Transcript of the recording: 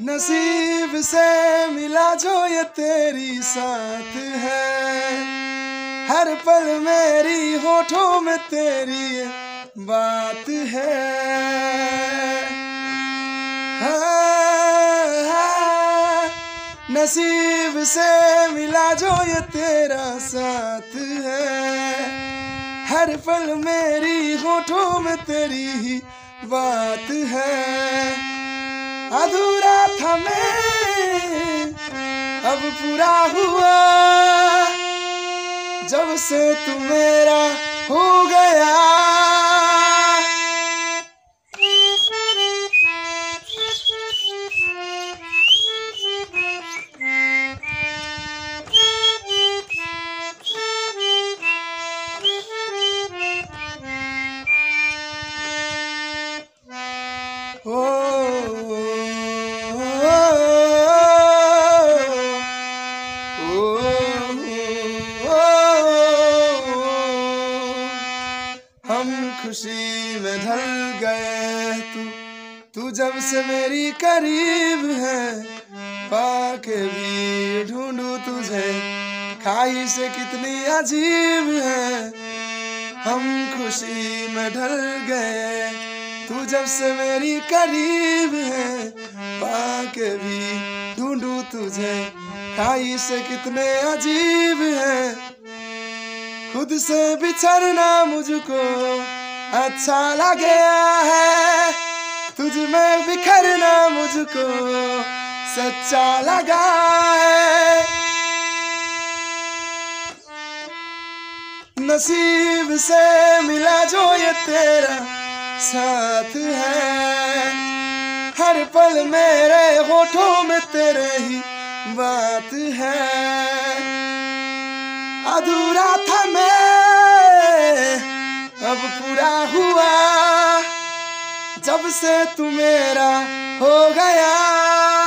नसीब से मिला जो ये तेरी साथ है। हर पल मेरी होठों में तेरी बात है, नसीब से मिला जो ये तेरा साथ है। हर पल मेरी होठों में तेरी ही बात है। अधूरा था मैं अब पूरा हुआ। जब से तू मेरा खुशी में ढल गए तू। तू जब से मेरी करीब है, पाके भी ढूंढू तुझे। खाई से कितनी अजीब है, हम खुशी में ढल गए। तू जब से मेरी करीब है, पाके भी ढूंढू तुझे। खाई से कितने अजीब है, खुद से बिछड़ना मुझको। अच्छा लगे है तुझ में बिखरना मुझको। सच्चा लगा है। नसीब से मिला जो ये तेरा साथ है। हर पल मेरे होठों में तेरे ही बात है। अधूरा था मैं अब पूरा हुआ जब से तू मेरा हो गया।